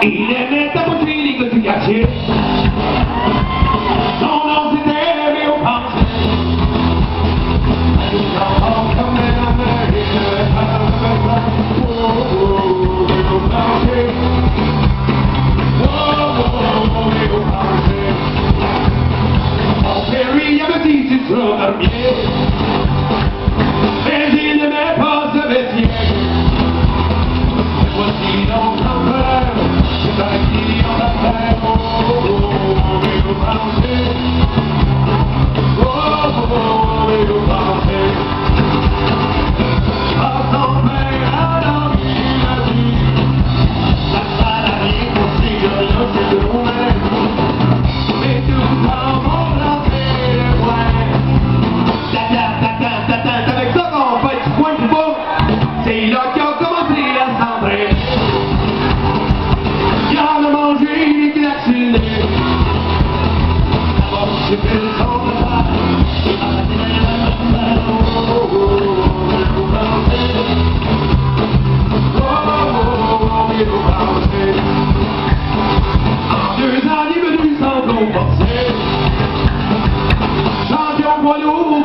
Irene esta Mais il pas métier Voici olho